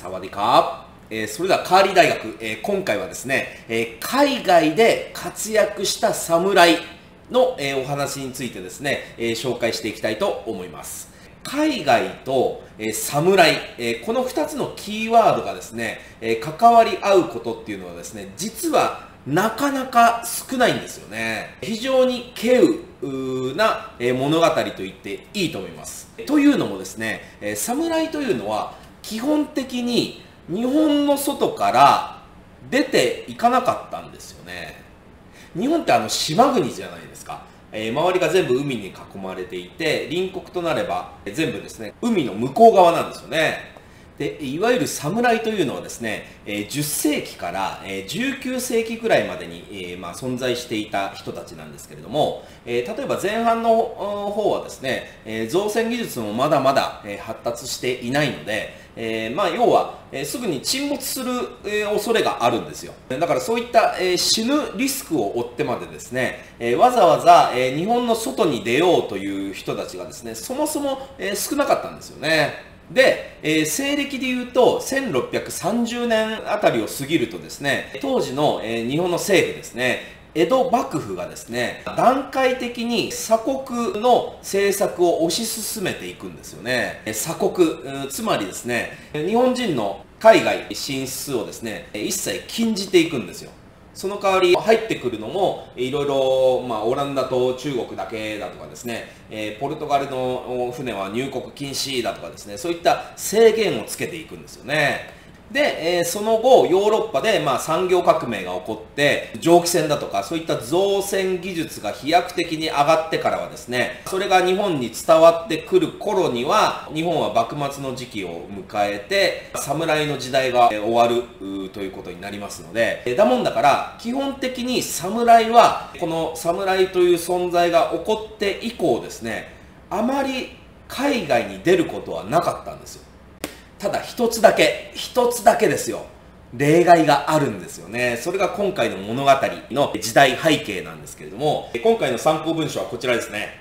サワディカ、えー、それではカーリー大学、えー、今回はですね、えー、海外で活躍した侍の、え、お話についてですね、え、紹介していきたいと思います。海外と、え、侍、え、この2つのキーワードがですね、え、関わり合うことっていうのはですね実はなかなか少ないんですよね。非常に稀有な物語と言っていいと思います。というのもですね侍というのは基本的に日本の外から出ていかなかったんですよね。日本ってあの島国じゃないですか、えー、周りが全部海に囲まれていて隣国となれば全部ですね海の向こう側なんですよね。でいわゆる侍というのはですね、10世紀から、19世紀くらいまでに、まあ、存在していた人たちなんですけれども、例えば前半の方はですね、造船技術もまだまだ、発達していないので、えまあ、要は、えすぐに沈没する、恐れがあるんですよ。だからそういった、え死ぬリスクを負ってまでですね、えわざわざ、え日本の外に出ようという人たちがですねそもそも、え少なかったんですよね。で、えー、西暦で言うと1630年あたりを過ぎるとですね当時の、えー、日本の政府ですね江戸幕府がですね段階的に鎖国の政策を推し進めていくんですよね。鎖国つまりですね日本人の海外進出をですね一切禁じていくんですよ。その代わり入ってくるのもいろいろ、ま、オランダと中国だけだとかですね、えー、ポルトガルの船は入国禁止だとかですねそういった制限をつけていくんですよね。で、えー、その後ヨーロッパで、まあ、産業革命が起こって蒸気船だとかそういった造船技術が飛躍的に上がってからはですねそれが日本に伝わってくる頃には日本は幕末の時期を迎えて侍の時代が終わるということになりますのでだもんだから基本的に侍はこの侍という存在が起こって以降ですねあまり海外に出ることはなかったんですよ。ただ一つだけ一つだけですよ。例外があるんですよね。それが今回の物語の時代背景なんですけれども今回の参考文書はこちらですね、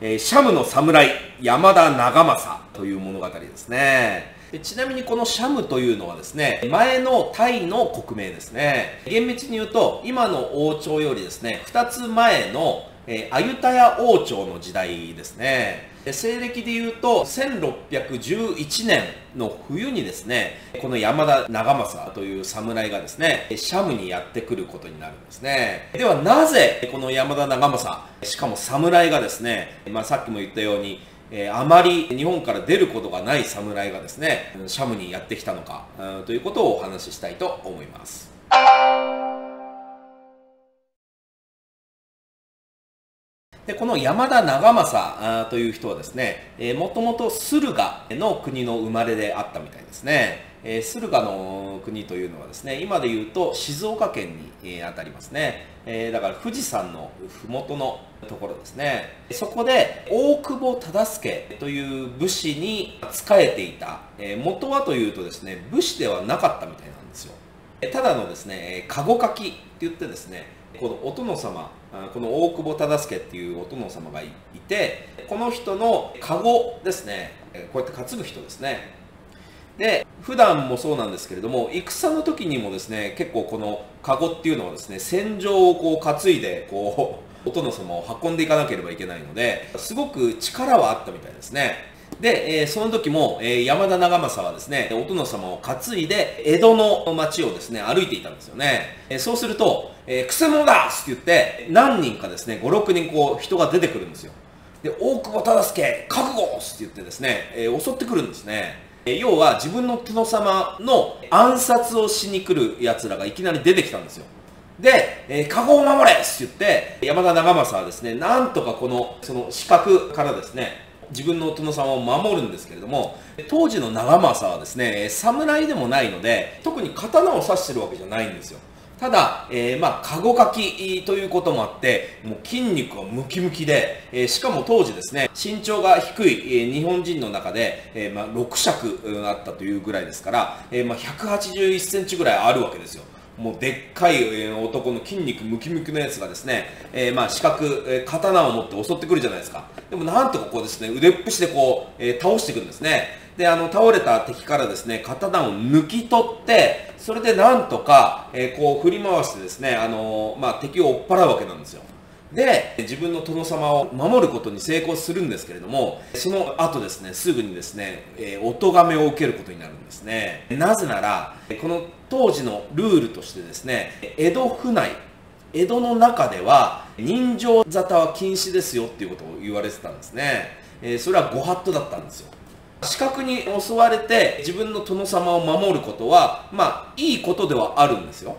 えー、シャムの侍山田長政という物語ですね。ちなみにこのシャムというのはですね前のタイの国名ですね。厳密に言うと今の王朝よりですね2つ前のえー、アユタヤ王朝の時代ですね。西暦でいうと1611年の冬にですねこの山田長政という侍がですねシャムにやってくることになるんですねではなぜこの山田長政しかも侍がですね、まあ、さっきも言ったようにえー、あまり日本から出ることがない侍がですねシャムにやってきたのか、うん、ということをお話ししたいと思います。でこの山田長政という人はですね、えー、もともと駿河の国の生まれであったみたいですね、え、駿河の国というのはですね今で言うと静岡県に、え、当たりますね、え、だから富士山の麓のところですね。そこで大久保忠助という武士に仕えていた、え、元はというとですね武士ではなかったみたいなんですよ。ただのですね籠書きって言ってですねこのお殿様この大久保忠助っていうお殿様がいてこの人の籠ですね。こうやって担ぐ人ですね。で普段もそうなんですけれども戦の時にもですね結構この籠っていうのはですね戦場をこう担いでこう お殿様を運んでいかなければいけないのですごく力はあったみたいですね。で、えー、その時も、えー、山田長政はですね、お殿様を担いで、江戸の町をですね、歩いていたんですよね。えー、そうすると、えー、くせ者だって言って、何人かですね、5、6人こう、人が出てくるんですよ。で、大久保忠助、覚悟って言ってですね、えー、襲ってくるんですね。え、要は、自分の殿様の暗殺をしに来る奴らがいきなり出てきたんですよ。で、えー、カゴを守れって言って、山田長政はですね、なんとかこの、その死角からですね、自分のお殿様を守るんですけれども当時の長政はですね侍でもないので特に刀を刺してるわけじゃないんですよただ、えー、まあ、籠かきということもあって、もう筋肉はムキムキで、えー、しかも当時ですね、身長が低い、えー、日本人の中で、えまあ、6尺あったというぐらいですから、えまあ、181センチぐらいあるわけですよ。もうでっかい男の筋肉ムキムキのやつがですね、えー、まあ四角、え、刀を持って襲ってくるじゃないですか。でもなんとかこうですね腕っぷしでこう、えー、倒していくんですね。であの倒れた敵からですね刀を抜き取ってそれでなんとか、え、こう振り回してですねあの、まあ、敵を追っ払うわけなんですよ。で自分の殿様を守ることに成功するんですけれどもその後ですねすぐにですね、えー、お咎めを受けることになるんですね。なぜならこの当時のルールとしてですね江戸府内江戸の中では人情沙汰は禁止ですよっていうことを言われてたんですね、えー、それはご法度だったんですよ。視覚に襲われて自分の殿様を守ることはまあいいことではあるんですよ。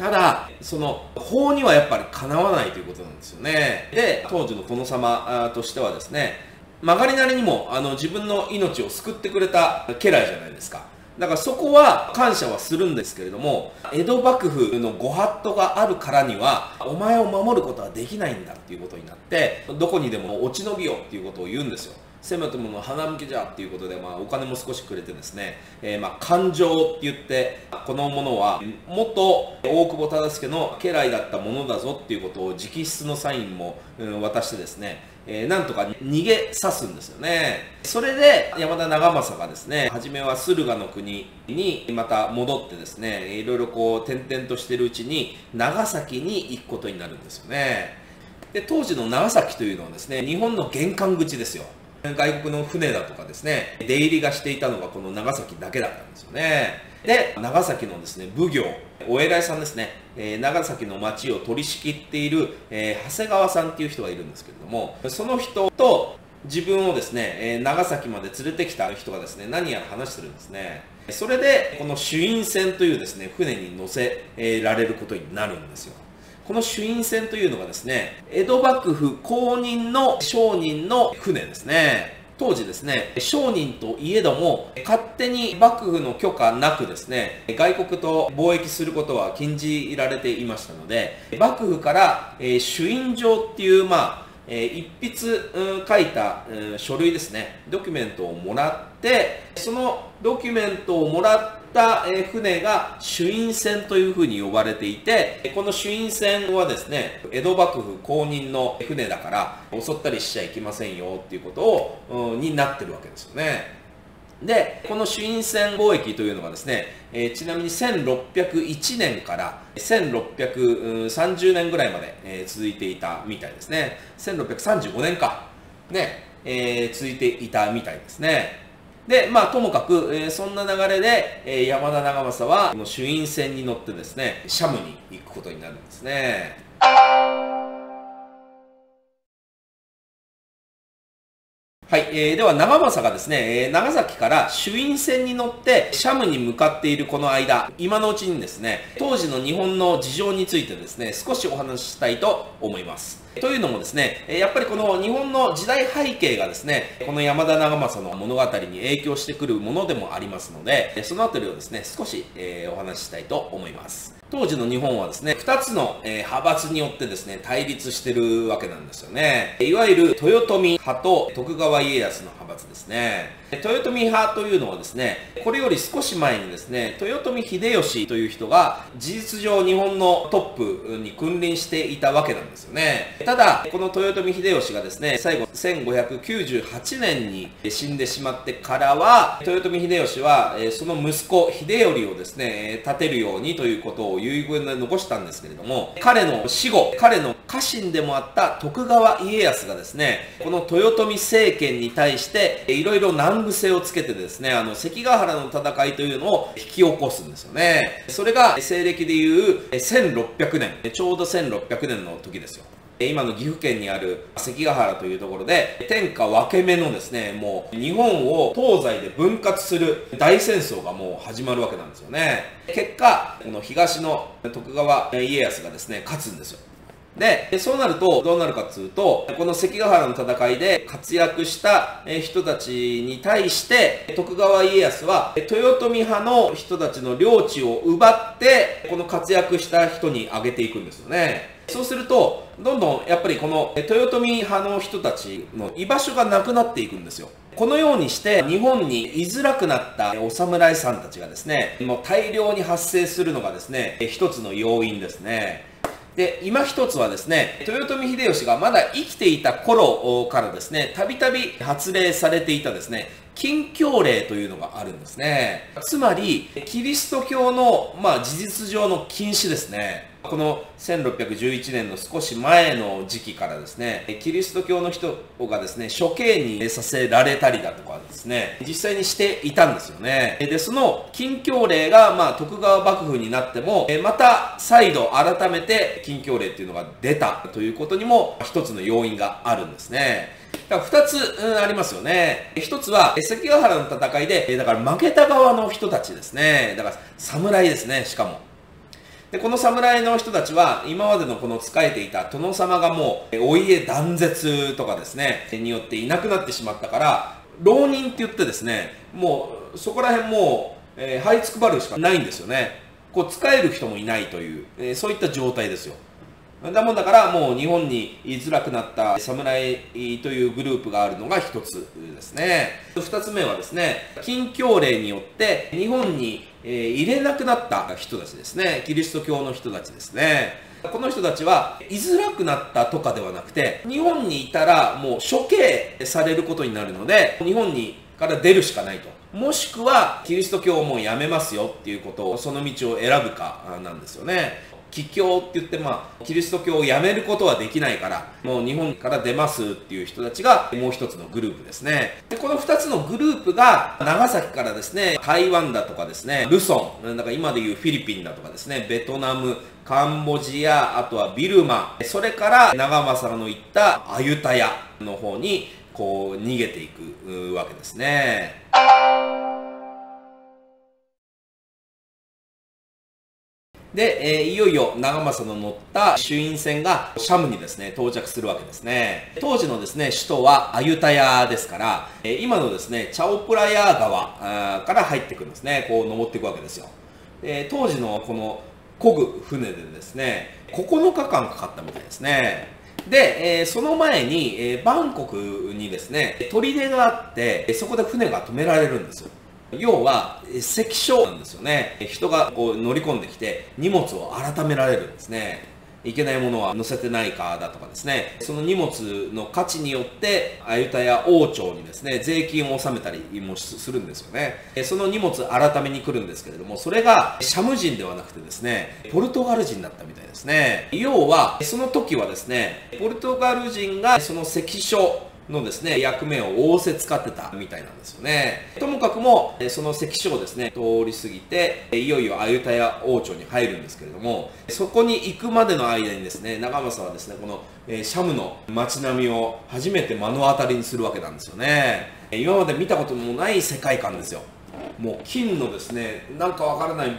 ただその法にはやっぱりかなわないということなんですよね。で当時の殿様としてはですね曲がりなりにもあの自分の命を救ってくれた家来じゃないですか。だからそこは感謝はするんですけれども江戸幕府のご法度があるからにはお前を守ることはできないんだっていうことになってどこにでも落ち延びよっていうことを言うんですよ。せめてもの花向きじゃっていうことで、まあ、お金も少しくれてですね、えー、まあ感情って言ってこのものは元大久保忠相の家来だったものだぞっていうことを直筆のサインも、うん、渡してですね、えー、なんとか逃げさすんですよね。それで山田長政がですね初めは駿河の国にまた戻ってですねいろいろこう転々としてるうちに長崎に行くことになるんですよね。で当時の長崎というのはですね日本の玄関口ですよ。外国の船だとかですね出入りがしていたのがこの長崎だけだったんですよね。で長崎のですね奉行お偉いさんですね、えー、長崎の町を取り仕切っている、えー、長谷川さんっていう人がいるんですけれどもその人と自分をですね、えー、長崎まで連れてきた人がですね何やら話してるんですね。それでこの朱印船というですね船に乗せられることになるんですよ。この朱印船というのがですね、江戸幕府公認の商人の船ですね。当時ですね、商人といえども、勝手に幕府の許可なくですね、外国と貿易することは禁じられていましたので、幕府から、えー、朱印状っていう、まあ、えー、一筆、書いた、書類ですね、ドキュメントをもらって、そのドキュメントをもらって、った船が朱印船というふうに呼ばれていてこの朱印船はですね江戸幕府公認の船だから襲ったりしちゃいけませんよっていうことをになってるわけですよね。でこの朱印船貿易というのがですね、えー、ちなみに1601年から1630年ぐらいまで、えー、続いていたみたいですね。1635年か。ね、えー、続いていたみたいですね。で、まあ、ともかく、えー、そんな流れで、えー、山田長政は、この朱印船に乗ってですね、シャムに行くことになるんですね。はい、えー、では長政がですね、えー、長崎から朱印船に乗ってシャムに向かっているこの間、今のうちにですね、当時の日本の事情についてですね、少しお話ししたいと思います。というのもですね、やっぱりこの日本の時代背景がですね、この山田長政の物語に影響してくるものでもありますので、そのあたりをですね、少し、え、お話ししたいと思います。当時の日本はですね、二つの、え、派閥によってですね、対立してるわけなんですよね。いわゆる豊臣派と徳川家康の派閥ですね。豊臣派というのはですね、これより少し前にですね、豊臣秀吉という人が事実上日本のトップに君臨していたわけなんですよね。ただ、この豊臣秀吉がですね、最後1598年に死んでしまってからは、豊臣秀吉はその息子秀頼をですね、立てるようにということを遺言で残したんですけれども、彼の死後、彼の家臣でもあった徳川家康がですね、この豊臣政権に対して、いろいろ難癖をつけてですね、あの、関ヶ原の戦いというのを引き起こすんですよね。それが、西暦でいう1600年、ちょうど1600年の時ですよ。今の岐阜県にある関ヶ原というところで天下分け目のですねもう日本を東西で分割する大戦争がもう始まるわけなんですよね結果この東の徳川家康がですね勝つんですよで、そうなると、どうなるかっつうと、この関ヶ原の戦いで活躍した人たちに対して、徳川家康は、豊臣派の人たちの領地を奪って、この活躍した人にあげていくんですよね。そうすると、どんどんやっぱりこの豊臣派の人たちの居場所がなくなっていくんですよ。このようにして日本に居づらくなったお侍さんたちがですね、もう大量に発生するのがですね、一つの要因ですね。で、今一つはですね、豊臣秀吉がまだ生きていた頃からですね、たびたび発令されていたですね、禁教令というのがあるんですね。つまり、キリスト教の、まあ、事実上の禁止ですね。この1611年の少し前の時期からですね、キリスト教の人がですね、処刑にさせられたりだとかですね、実際にしていたんですよね。で、その禁教令が、まあ、徳川幕府になっても、また再度改めて禁教令っていうのが出たということにも一つの要因があるんですね。だから2つ、うん、ありますよね。1つは、関ヶ原の戦いで、だから負けた側の人たちですね。だから、侍ですね、しかも。で、この侍の人たちは、今までのこの仕えていた殿様がもう、お家断絶とかですね、によっていなくなってしまったから、浪人って言ってですね、もう、そこら辺もう、えー、這いつくばるしかないんですよね。こう、使える人もいないという、えー、そういった状態ですよ。だもんだからもう日本に居づらくなった侍というグループがあるのが一つですね。二つ目はですね、禁教令によって日本に入れなくなった人たちですね。キリスト教の人たちですね。この人たちは居づらくなったとかではなくて、日本にいたらもう処刑されることになるので、日本にから出るしかないと。もしくは、キリスト教をもうやめますよっていうことを、その道を選ぶかなんですよね。帰教って言って、まあ、キリスト教をやめることはできないから、もう日本から出ますっていう人たちがもう一つのグループですね。で、この二つのグループが、長崎からですね、台湾だとかですね、ルソン、なんか今でいうフィリピンだとかですね、ベトナム、カンボジア、あとはビルマ、それから長政の言ったアユタヤの方に、こう、逃げていくわけですね。で、えー、いよいよ長政の乗った衆院船がシャムにですね、到着するわけですね。当時のですね、首都はアユタヤですから、えー、今のですね、チャオプラヤ川から入ってくるんですね。こう登っていくわけですよ。え当時のこの漕ぐ船でですね、9日間かかったみたいですね。で、えー、その前に、えー、バンコクにですね、砦があって、そこで船が止められるんですよ。要は関所なんですよね。人がこう乗り込んできて荷物を改められるんですね。いけないものは載せてないかだとかですね。その荷物の価値によってアユタや王朝にですね税金を納めたりもするんですよね。その荷物改めに来るんですけれどもそれがシャム人ではなくてですねポルトガル人だったみたいですね。要はその時はですねポルトガル人がその関所のですね、役目を仰せ使ってたみたいなんですよね。ともかくも、その関所をですね、通り過ぎて、いよいよアユタヤ王朝に入るんですけれども、そこに行くまでの間にですね、長政はですね、この、シャムの街並みを初めて目の当たりにするわけなんですよね。今まで見たこともない世界観ですよ。もう金のですね、なんかわからない、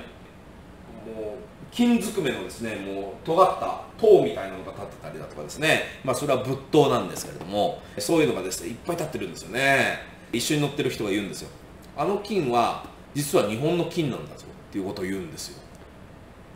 金づくめのですねもう尖った塔みたいなのが立ってたりだとかですね。まあそれは仏塔なんですけれどもそういうのがですねいっぱい立ってるんですよね。一緒に乗ってる人が言うんですよ。あの金は実は日本の金なんだぞっていうことを言うんですよ。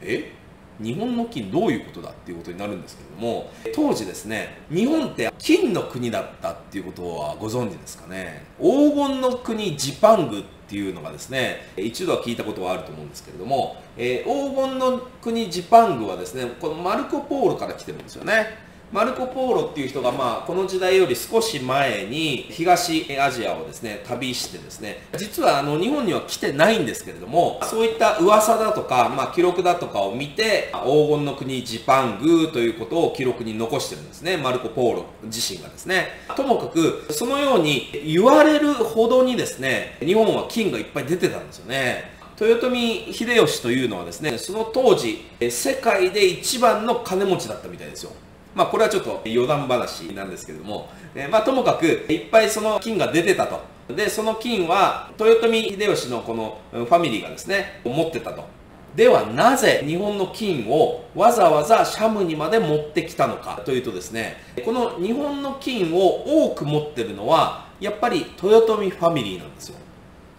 え？日本の金どういうことだっていうことになるんですけれども当時ですね日本って金の国だったっていうことはご存知ですかね？黄金の国ジパングっっていうのがですね一度は聞いたことはあると思うんですけれども、えー、黄金の国ジパングはですねこのマルコ・ポーロから来てるんですよね。マルコ・ポーロっていう人が、まあ、この時代より少し前に東アジアをですね旅してですね実はあの日本には来てないんですけれどもそういった噂だとか、まあ、記録だとかを見て黄金の国ジパングということを記録に残してるんですねマルコ・ポーロ自身がですね。ともかくそのように言われるほどにですね日本は金がいっぱい出てたんですよね。豊臣秀吉というのはですねその当時世界で一番の金持ちだったみたいですよ。まあ、これはちょっと余談話なんですけれども、えまあ、ともかくいっぱいその金が出てたと。で、その金は豊臣秀吉のこのファミリーがですね、持ってたと。ではなぜ日本の金をわざわざシャムにまで持ってきたのかというとですね、この日本の金を多く持ってるのは、やっぱり豊臣ファミリーなんですよ。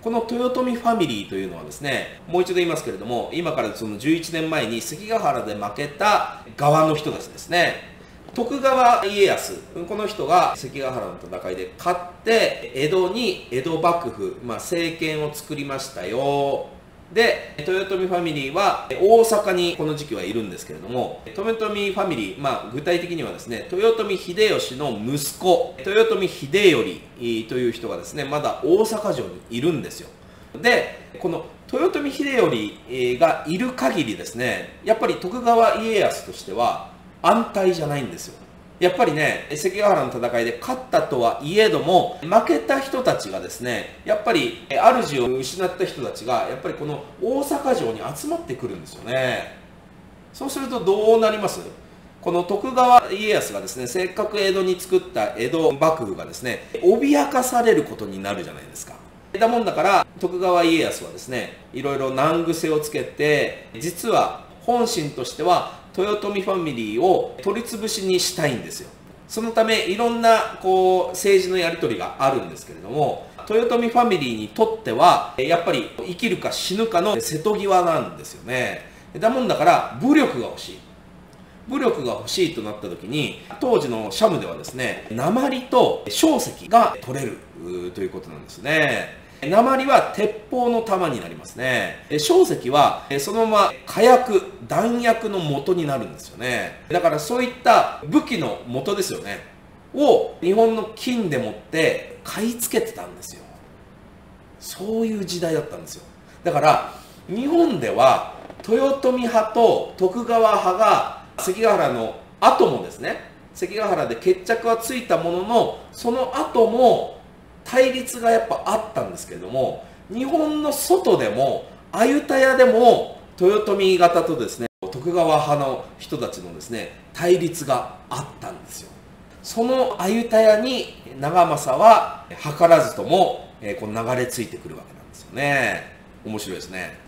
この豊臣ファミリーというのはですね、もう一度言いますけれども、今からその11年前に関ヶ原で負けた側の人たちですね。徳川家康。この人が関ヶ原の戦いで勝って江戸に江戸幕府、まあ、政権を作りましたよ。で豊臣ファミリーは大阪にこの時期はいるんですけれども豊臣ファミリー、まあ、具体的にはですね豊臣秀吉の息子豊臣秀頼という人がですねまだ大阪城にいるんですよ。でこの豊臣秀頼がいる限りですねやっぱり徳川家康としては安泰じゃないんですよ。やっぱりね関ヶ原の戦いで勝ったとはいえども負けた人たちがですねやっぱり主を失った人たちがやっぱりこの大阪城に集まってくるんですよね。そうするとどうなります？この徳川家康がですねせっかく江戸に作った江戸幕府がですね脅かされることになるじゃないですか。だもんだから徳川家康はですねいろいろ難癖をつけて実は本心としては豊臣ファミリーを取り潰しにしたいんですよ。そのためいろんなこう政治のやり取りがあるんですけれども豊臣ファミリーにとってはやっぱり生きるか死ぬかの瀬戸際なんですよね。だもんだから武力が欲しい。武力が欲しいとなった時に当時のシャムではですね鉛と硝石が取れるということなんですね。鉛は鉄砲の弾になりますね硝石はそのまま火薬弾薬の元になるんですよねだからそういった武器の元ですよねを日本の金でもって買い付けてたんですよそういう時代だったんですよだから日本では豊臣派と徳川派が関ヶ原の後もですね関ヶ原で決着はついたもののその後も対立がやっぱあったんですけれども日本の外でもアユタヤでも豊臣方とですね徳川派の人たちのですね対立があったんですよ。そのアユタヤに長政は図らずとも、え、この流れ着いてくるわけなんですよね。面白いですね。